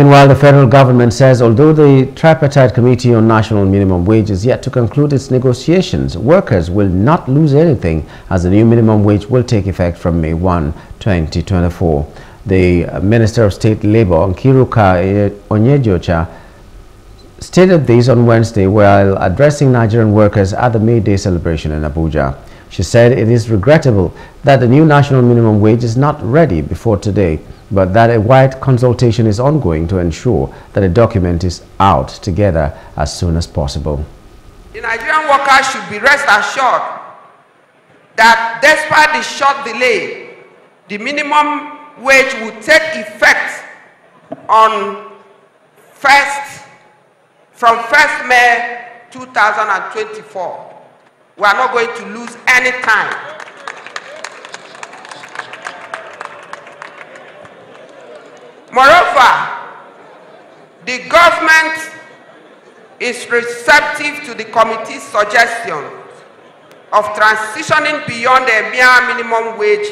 Meanwhile, the federal government says although the tripartite committee on national minimum wage is yet to conclude its negotiations, workers will not lose anything as the new minimum wage will take effect from May 1, 2024. The Minister of State Labor, Nkiruka Onyejeocha, stated this on Wednesday while addressing Nigerian workers at the May Day celebration in Abuja. She said it is regrettable that the new national minimum wage is not ready before today, but that a wide consultation is ongoing to ensure that a document is out together as soon as possible. The Nigerian workers should be rest assured that despite the short delay, the minimum wage will take effect on first, from 1st May 2024. We are not going to lose any time. Moreover, the government is receptive to the committee's suggestion of transitioning beyond a mere minimum wage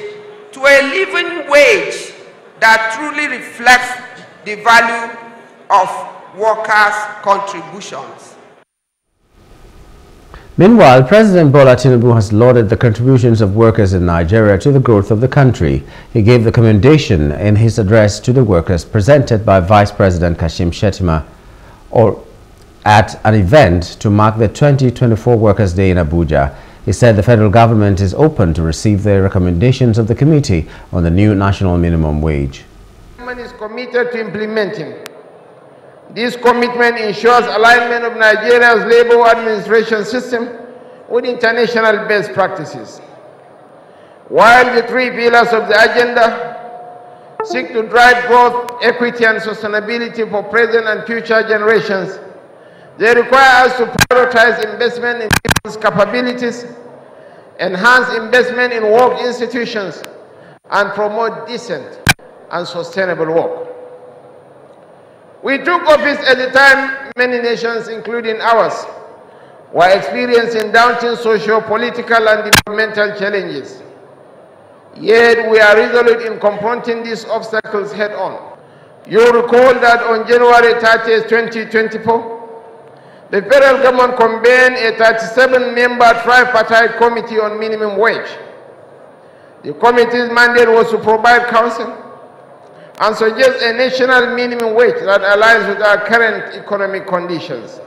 to a living wage that truly reflects the value of workers' contributions. Meanwhile, President Bola Tinubu has lauded the contributions of workers in Nigeria to the growth of the country. He gave the commendation in his address to the workers presented by Vice President Kashim Shettima or at an event to mark the 2024 Workers' Day in Abuja. He said the federal government is open to receive the recommendations of the committee on the new national minimum wage. The government is committed to implementing this commitment ensures alignment of Nigeria's labor administration system with international best practices. While the three pillars of the agenda seek to drive growth, equity, and sustainability for present and future generations, they require us to prioritize investment in people's capabilities, enhance investment in work institutions, and promote decent and sustainable work. We took office at the time many nations, including ours, were experiencing daunting socio-political and developmental challenges. Yet we are resolute in confronting these obstacles head-on. You recall that on January 30, 2024, the federal government convened a 37-member tripartite committee on minimum wage. The committee's mandate was to provide counsel, and suggest a national minimum wage that aligns with our current economic conditions.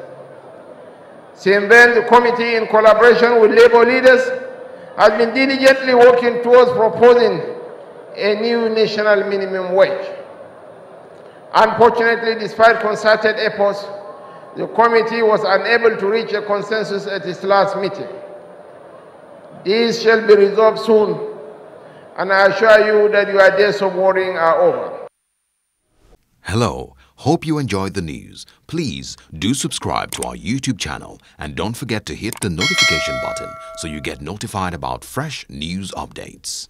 Since then, the committee, in collaboration with labor leaders, has been diligently working towards proposing a new national minimum wage. Unfortunately, despite concerted efforts, the committee was unable to reach a consensus at its last meeting. These shall be resolved soon, and I assure you that your days of worrying are over. Hello, hope you enjoyed the news. Please do subscribe to our YouTube channel and don't forget to hit the notification button so you get notified about fresh news updates.